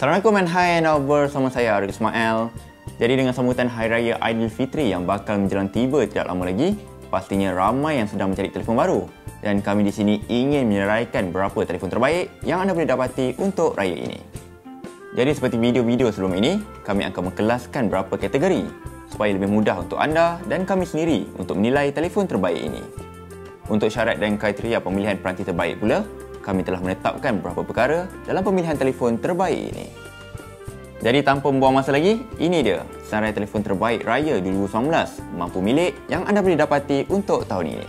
Assalamualaikum and hi and bersama saya Arif Ismail. Jadi dengan sambutan Hari Raya Aidilfitri yang bakal menjelang tiba tidak lama lagi, pastinya ramai yang sedang mencari telefon baru. Dan kami di sini ingin menyeraikan berapa telefon terbaik yang anda boleh dapati untuk raya ini. Jadi seperti video-video sebelum ini, kami akan mengelaskan berapa kategori supaya lebih mudah untuk anda dan kami sendiri untuk menilai telefon terbaik ini. Untuk syarat dan kriteria pemilihan peranti terbaik pula, kami telah menetapkan beberapa perkara dalam pemilihan telefon terbaik ini. Jadi tanpa membuang masa lagi, ini dia senarai telefon terbaik Raya 2019 mampu milik yang anda boleh dapati untuk tahun ini.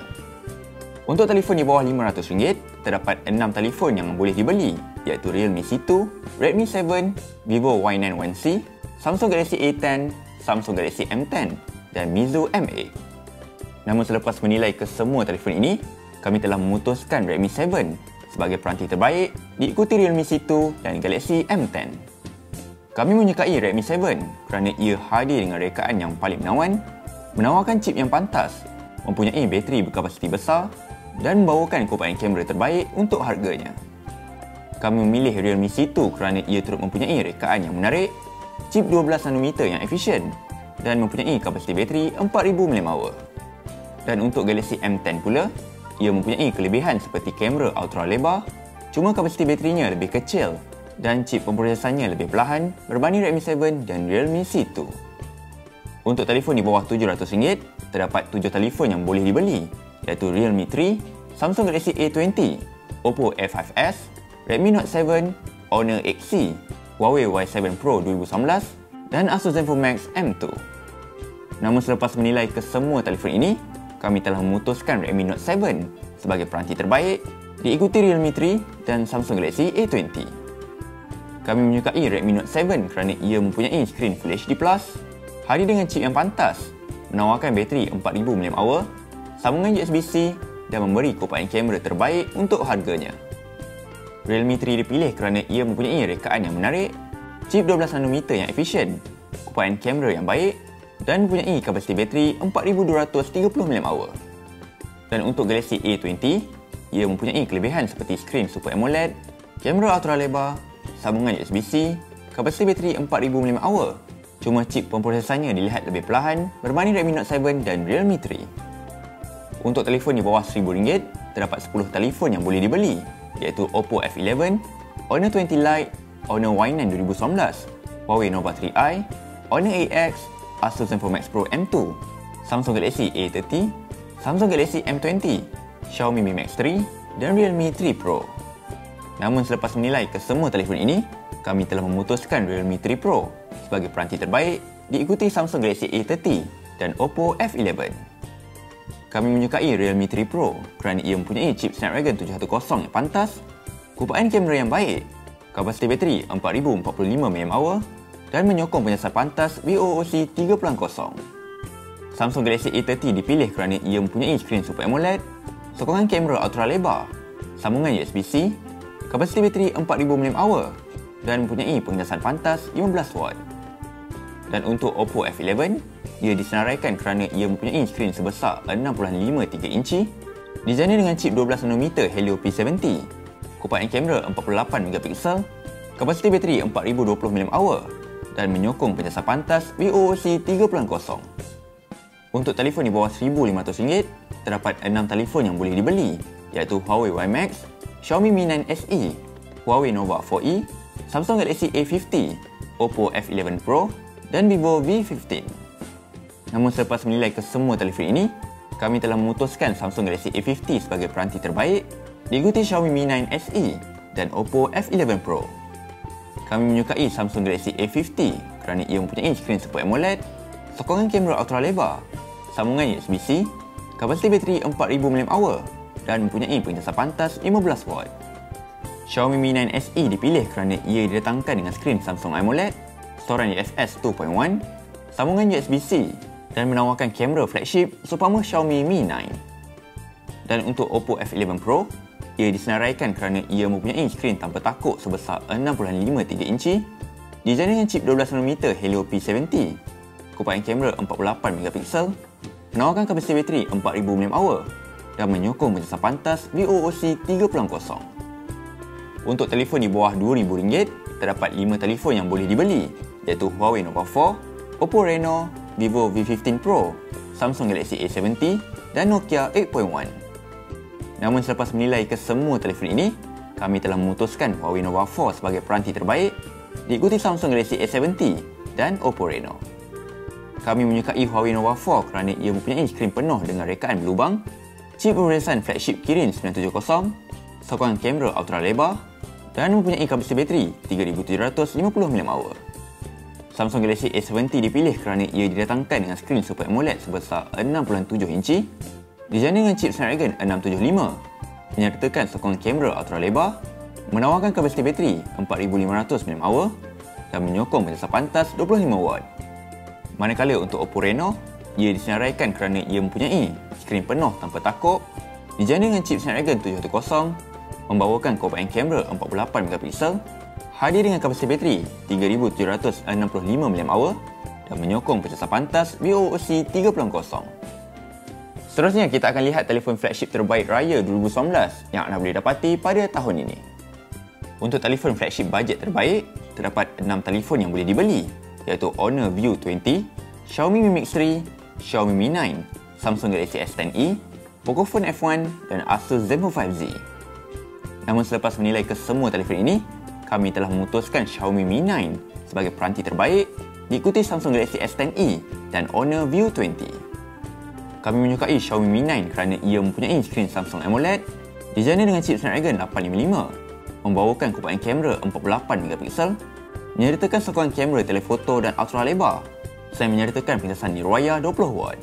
Untuk telefon di bawah RM500, terdapat 6 telefon yang boleh dibeli iaitu Realme C2, Redmi 7, Vivo Y91C, Samsung Galaxy A10, Samsung Galaxy M10 dan Mizu M8. Namun selepas menilai kesemua telefon ini, kami telah memutuskan Redmi 7 sebagai peranti terbaik diikuti Realme C2 dan Galaxy M10. Kami menyukai Redmi 7 kerana ia hadir dengan rekaan yang paling menawan, menawarkan chip yang pantas, mempunyai bateri berkapasiti besar dan membawakan kumpulan kamera terbaik untuk harganya. Kami memilih Realme C2 kerana ia turut mempunyai rekaan yang menarik, chip 12nm yang efisien dan mempunyai kapasiti bateri 4000 mAh. Dan untuk Galaxy M10 pula, ia mempunyai kelebihan seperti kamera ultra lebar, cuma kapasiti baterinya lebih kecil dan chip pemprosesannya lebih perlahan berbanding Redmi 7 dan Realme C2. Untuk telefon di bawah RM700, terdapat 7 telefon yang boleh dibeli iaitu Realme 3, Samsung Galaxy A20, Oppo F5s, Redmi Note 7, Honor XC, Huawei Y7 Pro 2019 dan Asus Zenfone Max M2. Namun selepas menilai kesemua telefon ini, kami telah memutuskan Redmi Note 7 sebagai peranti terbaik diikuti Realme 3 dan Samsung Galaxy A20. Kami menyukai Redmi Note 7 kerana ia mempunyai skrin Full HD+, hadir dengan chip yang pantas, menawarkan bateri 4000 mAh, sambungan USB-C dan memberi kumpulan kamera terbaik untuk harganya. Realme 3 dipilih kerana ia mempunyai rekaan yang menarik, chip 12nm yang efisien, kumpulan kamera yang baik dan mempunyai kapasiti bateri 4230 mAh. Dan untuk Galaxy A20, ia mempunyai kelebihan seperti skrin Super AMOLED, kamera ultra lebar, sambungan USB-C, kapasiti bateri 4000 mAh. Cuma chip pemprosesannya dilihat lebih perlahan berbanding Redmi Note 7 dan Realme 3. Untuk telefon di bawah RM1000, terdapat 10 telefon yang boleh dibeli iaitu Oppo F11, Honor 20 Lite, Honor Y9 2019, Huawei Nova 3i, Honor AX, Asus Zenfone Max Pro M2, Samsung Galaxy A30, Samsung Galaxy M20, Xiaomi Mi Max 3 dan Realme 3 Pro. Namun selepas menilai kesemua telefon ini, kami telah memutuskan Realme 3 Pro sebagai peranti terbaik diikuti Samsung Galaxy A30 dan Oppo F11. Kami menyukai Realme 3 Pro kerana ia mempunyai chip Snapdragon 710 yang pantas, kumpulan kamera yang baik, kapasiti bateri 4045 mAh dan menyokong penyiasat pantas VOOC 3.0. Samsung Galaxy A30 dipilih kerana ia mempunyai skrin Super AMOLED, sokongan kamera ultra lebar, sambungan USB-C, kapasiti bateri 4000 mAh dan mempunyai pengecasan pantas 15W. Dan untuk Oppo F11, ia disenaraikan kerana ia mempunyai skrin sebesar 6.53 inci, dizaini dengan chip 12nm Helio P70, kumpulan kamera 48MP, kapasiti bateri 4020 mAh dan menyokong penjasa pantas VOOC 3.0. Untuk telefon di bawah RM1,500, terdapat 6 telefon yang boleh dibeli iaitu Huawei Y Max, Xiaomi Mi 9 SE, Huawei Nova 4e, Samsung Galaxy A50, Oppo F11 Pro dan Vivo V15. Namun selepas menilai kesemua telefon ini, kami telah memutuskan Samsung Galaxy A50 sebagai peranti terbaik diikuti Xiaomi Mi 9 SE dan Oppo F11 Pro. Kami menyukai Samsung Galaxy A50 kerana ia mempunyai skrin Super AMOLED, sokongan kamera ultra lebar, sambungan USB-C, kapasiti bateri 4000 mAh dan mempunyai pengecasan pantas 15W. Xiaomi Mi 9 SE dipilih kerana ia didatangkan dengan skrin Samsung AMOLED, storan UFS 2.1, sambungan USB-C dan menawarkan kamera flagship seumpama Xiaomi Mi 9. Dan untuk Oppo F11 Pro, ia disenaraikan kerana ia mempunyai skrin tanpa takuk sebesar 6.53 inci, dizaini dengan chip 12nm Helio P70, kumpulan kamera 48MP, menawarkan kapasiti bateri 4000 mAh dan menyokong penjelasan pantas VOOC 3.0. Untuk telefon di bawah RM2,000, terdapat 5 telefon yang boleh dibeli iaitu Huawei Nova 4, Oppo Reno, Vivo V15 Pro, Samsung Galaxy A70 dan Nokia 8.1. Namun selepas menilai kesemua telefon ini, kami telah memutuskan Huawei Nova 4 sebagai peranti terbaik diikuti Samsung Galaxy A70 dan Oppo Reno. Kami menyukai Huawei Nova 4 kerana ia mempunyai skrin penuh dengan rekaan berlubang, chip pemeriksaan flagship Kirin 970, sokongan kamera ultra lebar dan mempunyai kapasiti bateri 3750 mAh. Samsung Galaxy A70 dipilih kerana ia didatangkan dengan skrin Super AMOLED sebesar 6.7 inci dijana dengan chip Snapdragon 675 menyertakan sokongan kamera ultra lebar, menawarkan kapasiti bateri 4500 mAh dan menyokong penjelasan pantas 25W. Manakala untuk Oppo Reno, ia disenaraikan kerana ia mempunyai skrin penuh tanpa takuk, dijana dengan chip Snapdragon 710, membawakan kompakan kamera 48MP, hadir dengan kapasiti bateri 3765 mAh dan menyokong penjelasan pantas VOOC 3.0. Seterusnya, kita akan lihat telefon flagship terbaik raya 2019 yang anda boleh dapati pada tahun ini. Untuk telefon flagship bajet terbaik, terdapat 6 telefon yang boleh dibeli iaitu Honor View 20, Xiaomi Mi Mix 3, Xiaomi Mi 9, Samsung Galaxy S10e, Pocophone F1 dan Asus Zenfone 5Z. Namun selepas menilai kesemua telefon ini, kami telah memutuskan Xiaomi Mi 9 sebagai peranti terbaik diikuti Samsung Galaxy S10e dan Honor View 20. Kami menyukai Xiaomi Mi 9 kerana ia mempunyai skrin Samsung AMOLED dijana dengan chip Snapdragon 855, membawakan kompakan kamera 48MP, menyertakan sokongan kamera telefoto dan ultra lebar, selain menyertakan pintasan nirwaya 20W.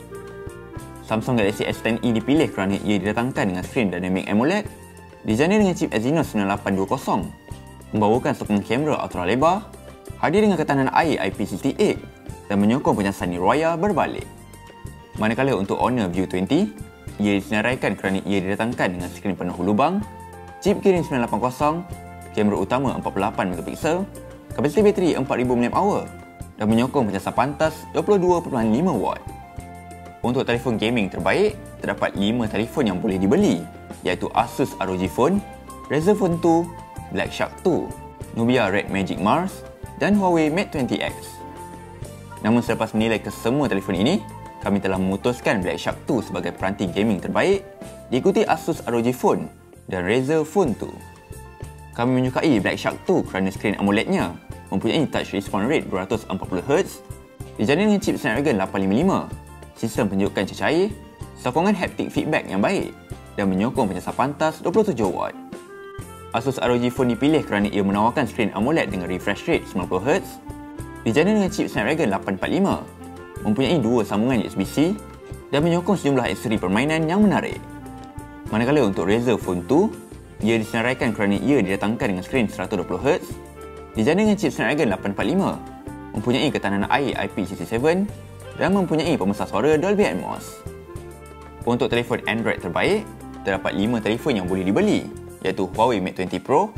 Samsung Galaxy S10e dipilih kerana ia didatangkan dengan skrin Dynamic AMOLED dijana dengan chip Exynos 9820, membawakan sokongan kamera ultra lebar, hadir dengan ketahanan air IP68 dan menyokong penyasan nirwaya berbalik. Manakala untuk Honor View 20, ia disenaraikan kerana ia didatangkan dengan skrin penuh lubang, chip Kirin 980, kamera utama 48MP, kapasiti bateri 4000 mAh dan menyokong pencasan pantas 22.5W. Untuk telefon gaming terbaik, terdapat 5 telefon yang boleh dibeli iaitu Asus ROG Phone, Razer Phone 2, Black Shark 2, Nubia Red Magic Mars dan Huawei Mate 20X. Namun selepas menilai kesemua telefon ini, kami telah memutuskan Black Shark 2 sebagai peranti gaming terbaik diikuti Asus ROG Phone dan Razer Phone 2. Kami menyukai Black Shark 2 kerana skrin AMOLED-nya mempunyai touch response rate 240Hz dijana dengan chip Snapdragon 855, sistem penunjukan cecair, sokongan haptic feedback yang baik dan menyokong penyiasat pantas 27W. Asus ROG Phone dipilih kerana ia menawarkan skrin AMOLED dengan refresh rate 90Hz dijana dengan chip Snapdragon 845 mempunyai dua sambungan USB-C dan menyokong sejumlah aksesori permainan yang menarik. Manakala untuk Razer Phone 2, ia disenaraikan kerana ia didatangkan dengan skrin 120Hz, dijana dengan chip Snapdragon 845, mempunyai ketahanan air IP67 dan mempunyai pembesar suara Dolby Atmos. Untuk telefon Android terbaik, terdapat 5 telefon yang boleh dibeli iaitu Huawei Mate 20 Pro,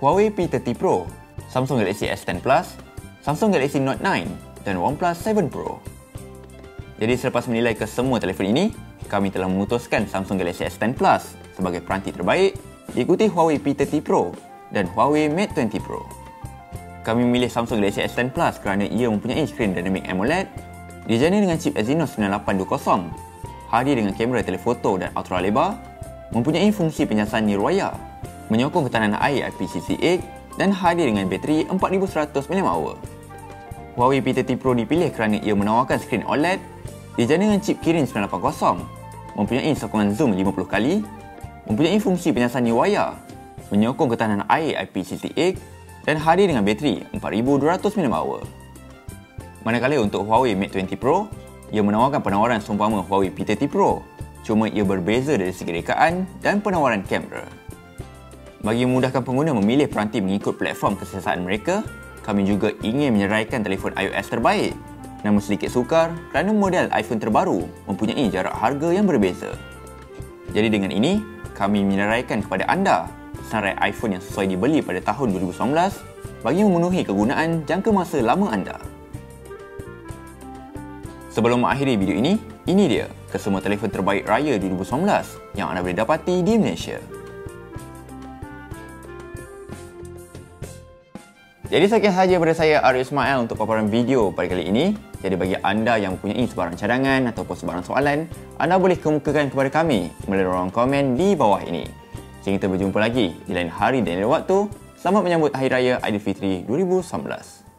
Huawei P30 Pro, Samsung Galaxy S10 Plus, Samsung Galaxy Note 9 dan OnePlus 7 Pro. Jadi selepas menilai kesemua telefon ini, kami telah memutuskan Samsung Galaxy S10 Plus sebagai peranti terbaik diikuti Huawei P30 Pro dan Huawei Mate 20 Pro. Kami memilih Samsung Galaxy S10 Plus kerana ia mempunyai skrin Dynamic AMOLED dijana dengan chip Exynos 9820, hadir dengan kamera telefoto dan ultra lebar, mempunyai fungsi penyiasan nirwaya, menyokong ketahanan air IP68 dan hadir dengan bateri 4100 mAh. Huawei P30 Pro dipilih kerana ia menawarkan skrin OLED Dijana dengan chip Kirin 980, mempunyai sokongan zoom 50 kali, mempunyai fungsi penyiasan wayar, menyokong ketahanan air IP68 dan hadir dengan bateri 4200 mAh. Manakala untuk Huawei Mate 20 Pro, ia menawarkan penawaran seumpama Huawei P30 Pro, cuma ia berbeza dari segi rekaan dan penawaran kamera. Bagi memudahkan pengguna memilih peranti mengikut platform kesiasaan mereka, kami juga ingin menyeraikan telefon iOS terbaik namun sedikit sukar kerana model iPhone terbaru mempunyai jarak harga yang berbeza. Jadi dengan ini, kami menyeraikan kepada anda senarai iPhone yang sesuai dibeli pada tahun 2019 bagi memenuhi kegunaan jangka masa lama anda. Sebelum mengakhiri video ini, ini dia kesemua telefon terbaik raya 2019 yang anda boleh dapati di Malaysia. Jadi sekian sahaja daripada saya Arif Ismail untuk paparan video pada kali ini. Jadi bagi anda yang mempunyai sebarang cadangan ataupun sebarang soalan, anda boleh kemukakan kepada kami melalui ruang komen di bawah ini. Sehingga kita berjumpa lagi di lain hari dan lain waktu. Selamat menyambut Hari Raya Aidilfitri 2019.